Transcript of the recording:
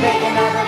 making another